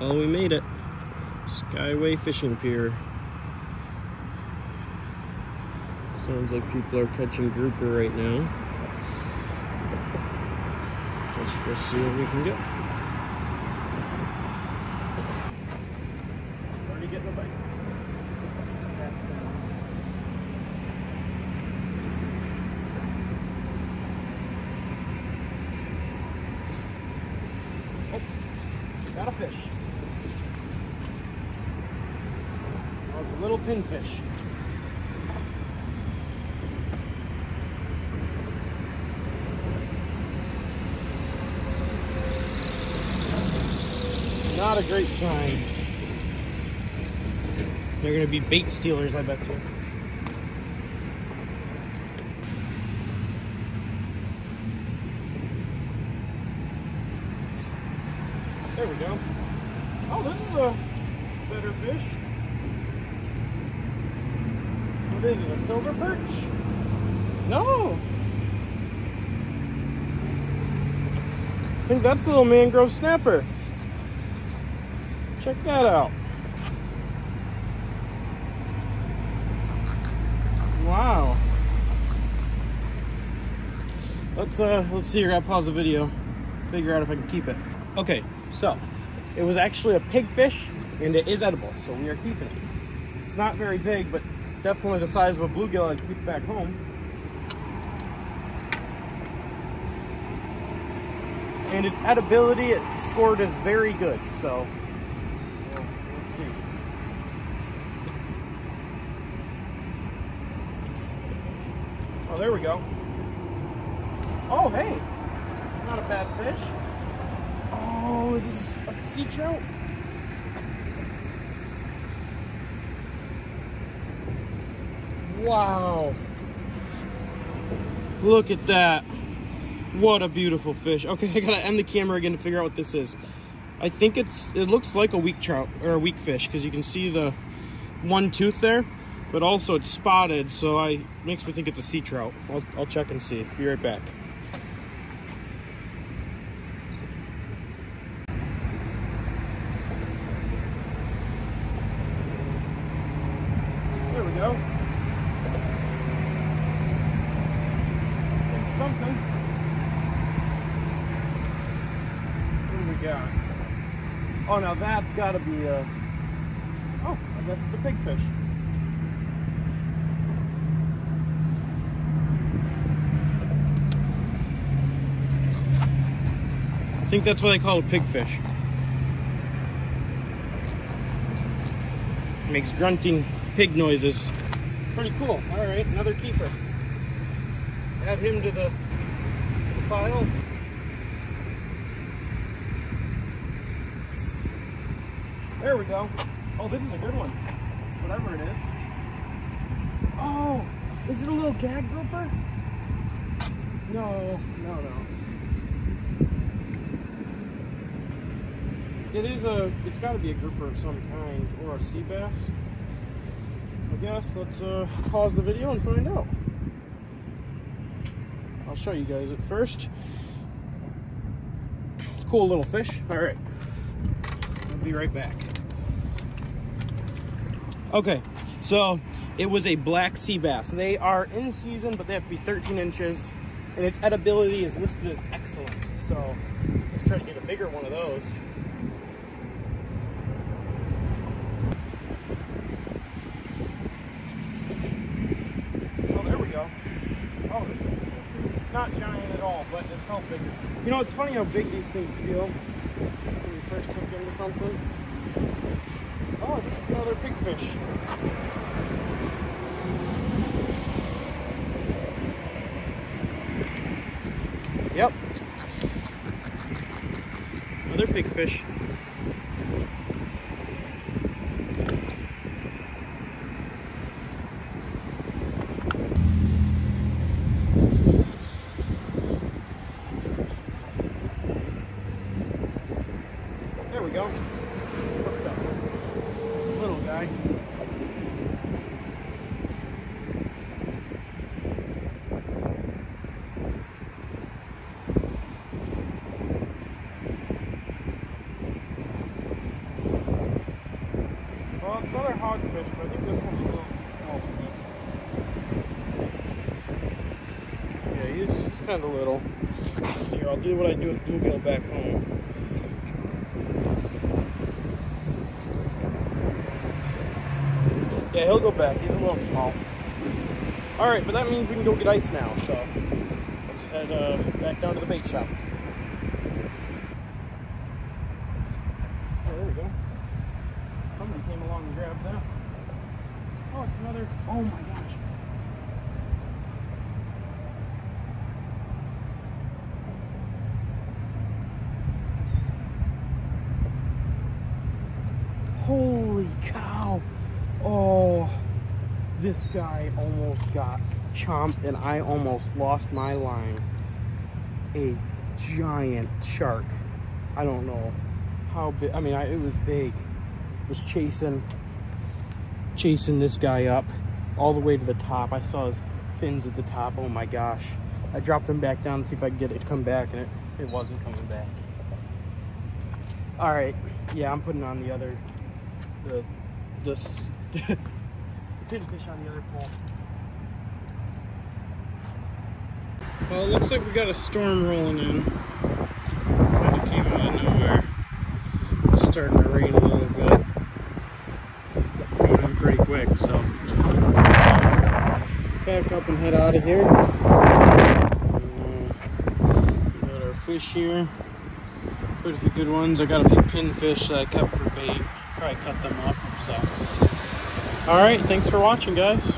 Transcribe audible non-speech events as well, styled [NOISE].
Well, we made it. Skyway Fishing Pier. Sounds like people are catching grouper right now. Let's just see what we can get. Getting. Oh, got a fish. Oh, it's a little pinfish. Not a great sign. They're gonna be bait stealers, I bet you. There we go. Oh, this is a better fish. Is it, a silver perch? No. I think that's a little mangrove snapper. Check that out. Wow. Let's uh let's see here, I pause the video. Figure out if I can keep it. Okay, so it was actually a pigfish and it is edible, so we are keeping it. It's not very big, but definitely the size of a bluegill I'd keep back home. And its edibility it scored as very good, so we'll, we'll see. Oh, there we go. Oh, hey, not a bad fish. Oh, is this a sea trout? Wow. Look at that. What a beautiful fish. Okay, [LAUGHS] I gotta end the camera again to figure out what this is. I think it's, it looks like a weak trout, or a weak fish, because you can see the one tooth there, but also it's spotted, so I makes me think it's a sea trout. I'll, I'll check and see. Be right back. There we go. Something. What do we got? Oh, now that's got to be a. Oh, I guess it's a pigfish. I think that's what they call a pigfish. Makes grunting pig noises. Pretty cool. All right, another keeper. Add him to the, to the pile. There we go. Oh, this is a good one. Whatever it is. Oh, is it a little gag grouper? No, no, no. It is a, it's got to be a grouper of some kind, or a sea bass. I guess let's uh, pause the video and find out. I'll show you guys it first. Cool little fish. All right, I'll be right back. Okay, so it was a black sea bass. They are in season, but they have to be 13 inches, and its edibility is listed as excellent. So let's try to get a bigger one of those. Oh, there we go. Oh, this is, this is not giant at all, but it felt bigger. You know, it's funny how big these things feel when you first hook into something. It's another pigfish. Yep. Another pigfish. There we go. Hooked up. Little guy. another hogfish, but I think this one's a little too small. Yeah, he's, he's kind of little. Let's see I'll do what I do with bluegill back home. Yeah, he'll go back. He's a little small. All right, but that means we can go get ice now. So let's head uh, back down to the bait shop. Oh, there we go. Somebody came along and grabbed that. Oh, it's another. Oh my gosh. Holy cow. Oh, this guy almost got chomped and I almost lost my line. A giant shark. I don't know how big. I mean, I, it was big. Was chasing, chasing this guy up all the way to the top. I saw his fins at the top. Oh my gosh. I dropped him back down to see if I could get it to come back and it, it wasn't coming back. All right. Yeah, I'm putting on the other, the, this, [LAUGHS] the pinfish on the other pole. Well, it looks like we got a storm rolling in. Kind of came out of nowhere. It's starting to rain a little bit. Going in pretty quick, so. Back up and head out of here. And, uh, got our fish here. Pretty few good ones. I got a few pinfish that I kept for bait. Probably cut them up, so. Alright, thanks for watching, guys.